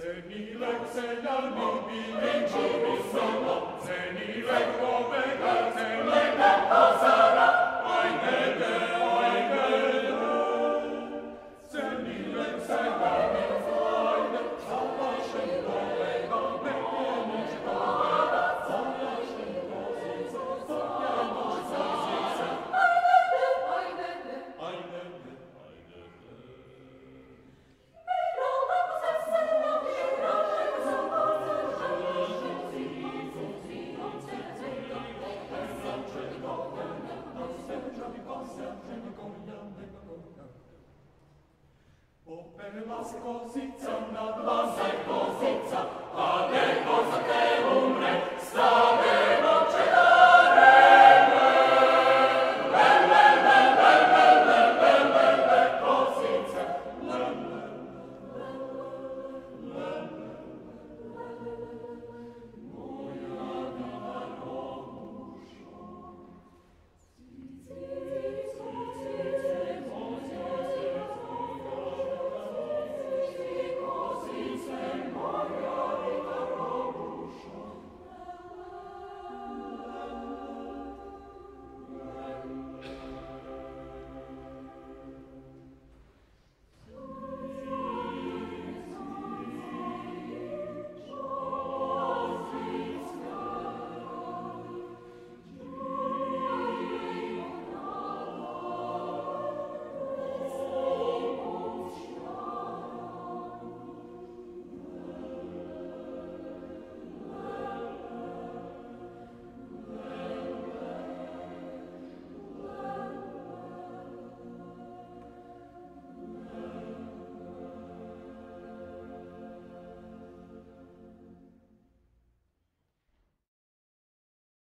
Seni lak sen al mobilim Ade, cosa che